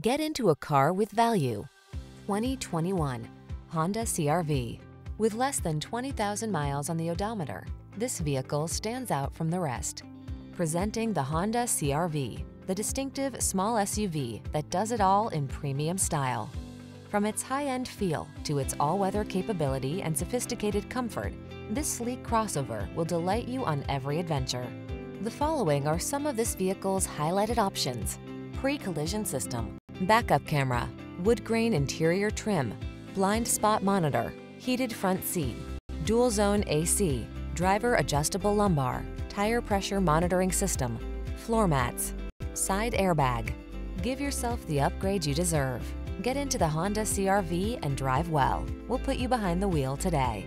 Get into a car with value. 2021 Honda CRV. With less than 20,000 miles on the odometer, this vehicle stands out from the rest. Presenting the Honda CRV, the distinctive small SUV that does it all in premium style. From its high-end feel to its all-weather capability and sophisticated comfort, this sleek crossover will delight you on every adventure. The following are some of this vehicle's highlighted options. Pre-collision system, backup camera, wood grain interior trim, blind spot monitor, heated front seat, dual zone AC, driver adjustable lumbar, tire pressure monitoring system, floor mats, side airbag. Give yourself the upgrade you deserve. Get into the Honda CRV and drive well. We'll put you behind the wheel today.